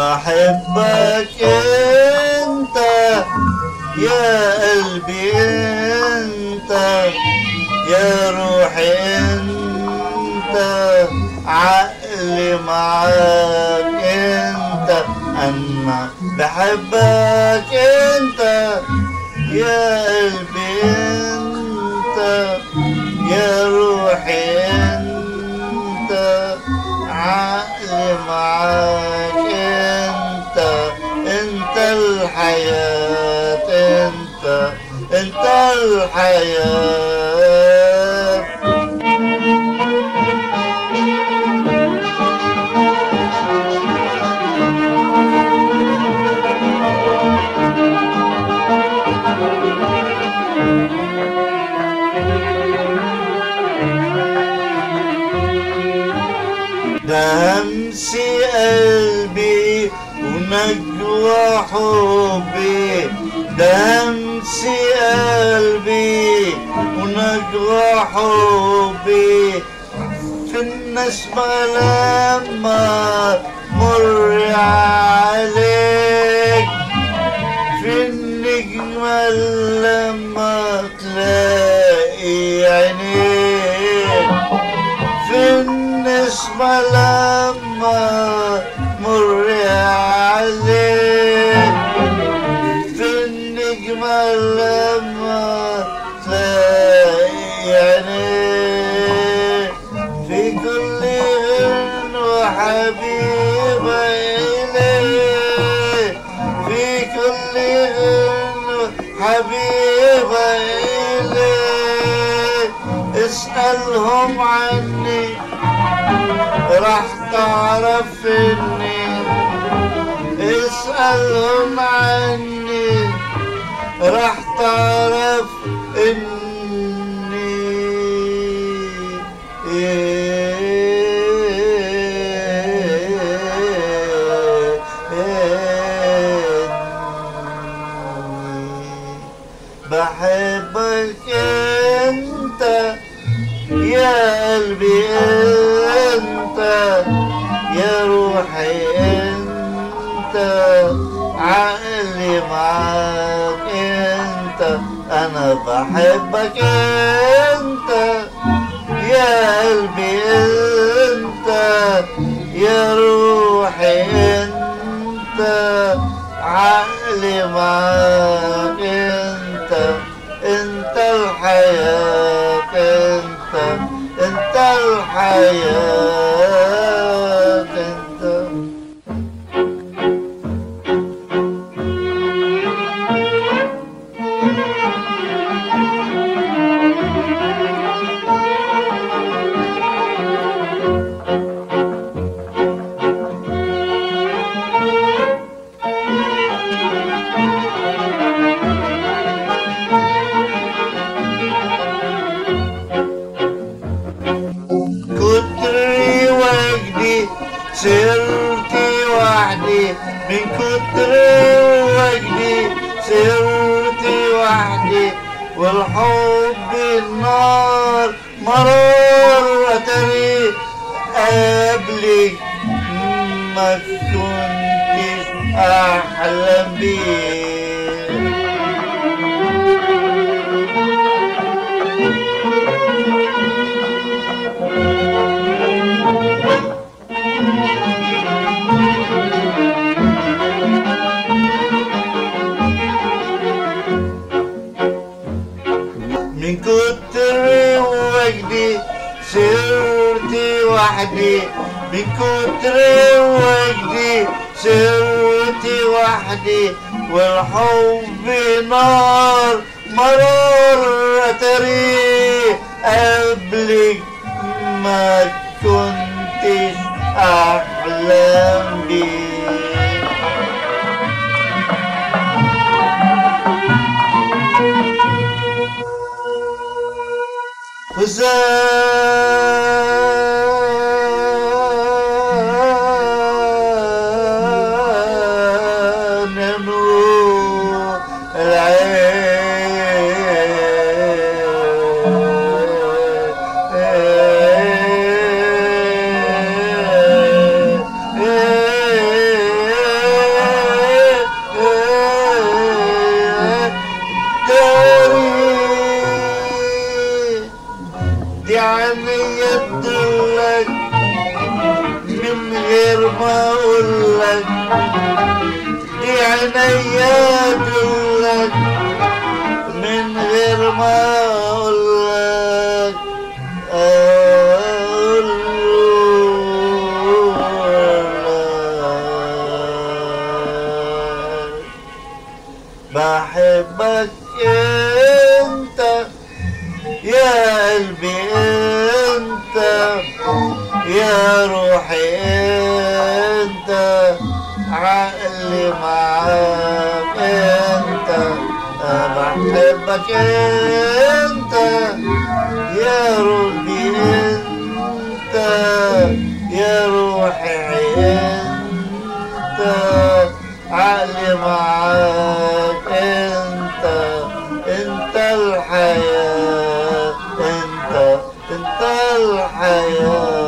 بحبك انت يا قلبي انت. يا روحي انت عقلي معاك انت. أنا بحبك انت يا قلبي انت يا روحي انت. عقلي معاك انت انت الحياة انت انت الحياة ده همسي قلبي ونجوى حبي. ده قلبي ونجوى حبي. في النسمة لما مر عليك. في النجمة لما تلاقي إليك في كل إليك اسألهم عني راح تعرف اني اسألهم عني راح تعرف بحبك أنت يا قلبي أنت يا روحي أنت عقلي معاك أنت أنا بحبك أنت يا قلبي أنت يا روحي أنت عقلي معاك أنت. الحياة أنت أنت الحياة. من كتر وجدي صرت وحدي والحب النار مرار تري قبلك ما كنتش احلم بيه وحدي من كتر وجدي صرت وحدي والحب نار مرار تري قبلك ما كنتش احلم بيه عيني تدلك من غير ما أقولك. بحبك أنت يا قلبي أنت يا روحي أنت. عقلي معاك انت بحبك انت يا روحي انت يا روحي انت عقلي معاك انت انت الحياة انت انت الحياة.